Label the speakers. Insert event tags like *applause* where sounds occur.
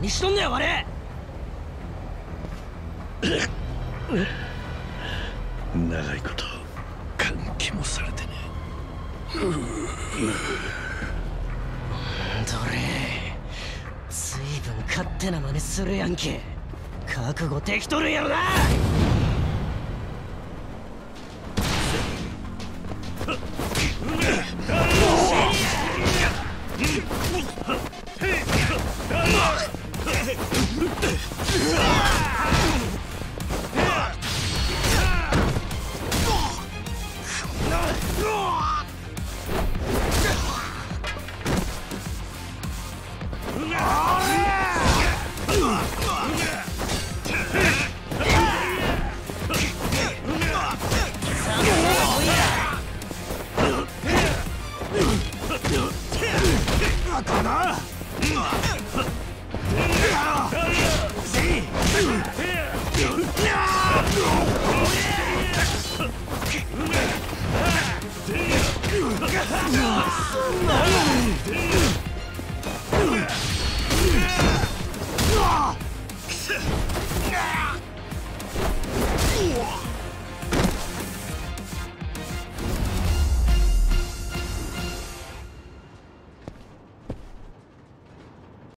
Speaker 1: 何しとんねや我。
Speaker 2: 長いこと換気もされてね。どれ。
Speaker 1: 随分勝手な真似するやんけ。覚悟できとるやろな。*laughs* か *laughs* な No!